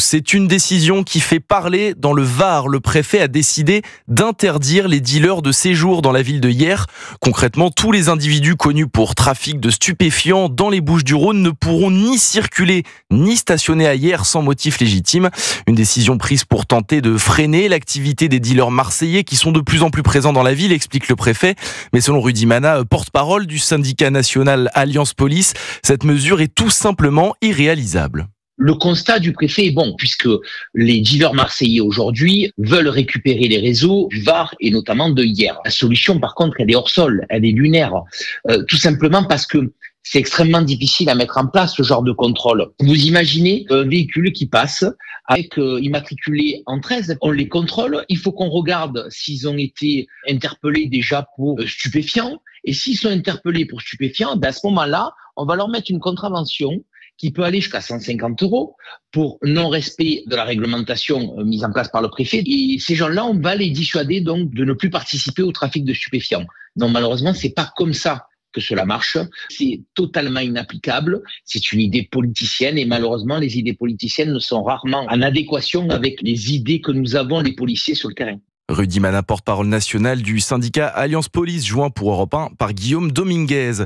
C'est une décision qui fait parler dans le Var. Le préfet a décidé d'interdire les dealers de séjour dans la ville de Hier. Concrètement, tous les individus connus pour trafic de stupéfiants dans les Bouches du Rhône ne pourront ni circuler ni stationner à Hier sans motif légitime. Une décision prise pour tenter de freiner l'activité des dealers marseillais qui sont de plus en plus présents dans la ville, explique le préfet. Mais selon Rudy Mana, porte-parole du syndicat national Alliance Police, cette mesure est tout simplement irréalisable le constat du préfet est bon, puisque les dealers marseillais aujourd'hui veulent récupérer les réseaux du Var et notamment de hier. La solution, par contre, elle est hors sol, elle est lunaire, euh, tout simplement parce que c'est extrêmement difficile à mettre en place ce genre de contrôle. Vous imaginez un véhicule qui passe avec euh, immatriculé en 13, on les contrôle, il faut qu'on regarde s'ils ont été interpellés déjà pour euh, stupéfiants, et s'ils sont interpellés pour stupéfiants, ben à ce moment-là, on va leur mettre une contravention qui peut aller jusqu'à 150 euros pour non-respect de la réglementation euh, mise en place par le préfet. Et ces gens-là, on va les dissuader donc de ne plus participer au trafic de stupéfiants. Donc malheureusement, c'est pas comme ça que cela marche. C'est totalement inapplicable. C'est une idée politicienne et malheureusement, les idées politiciennes ne sont rarement en adéquation avec les idées que nous avons les policiers sur le terrain. Rudy Mana, porte-parole national du syndicat Alliance Police, joint pour Europe 1 par Guillaume Dominguez.